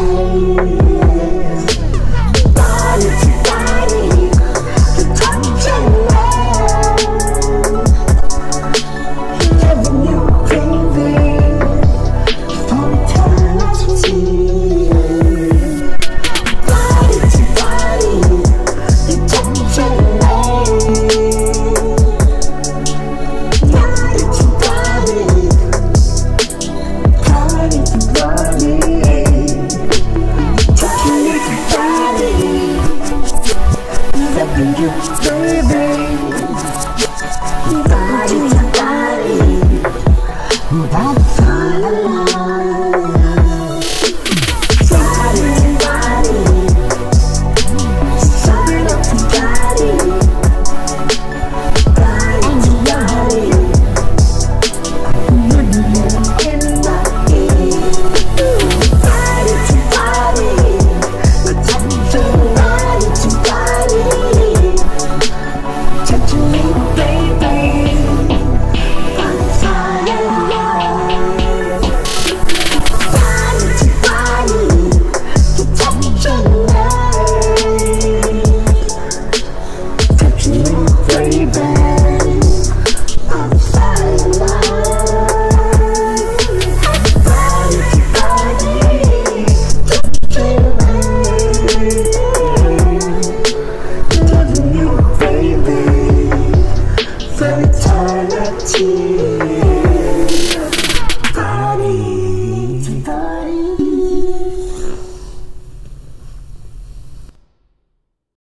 and